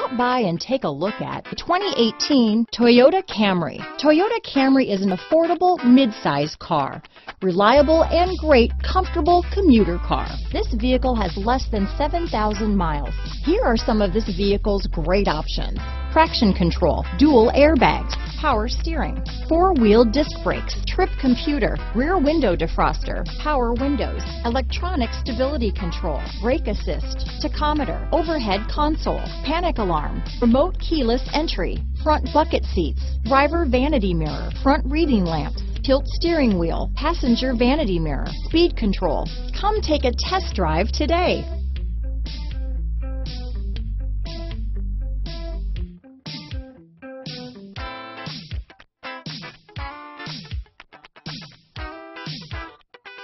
Stop by and take a look at the 2018 Toyota Camry. Toyota Camry is an affordable midsize car, reliable and great comfortable commuter car. This vehicle has less than 7,000 miles. Here are some of this vehicle's great options. Traction control, dual airbags, power steering, four-wheel disc brakes, trip computer, rear window defroster, power windows, electronic stability control, brake assist, tachometer, overhead console, panic alarm, remote keyless entry, front bucket seats, driver vanity mirror, front reading lamps, tilt steering wheel, passenger vanity mirror, speed control. Come take a test drive today.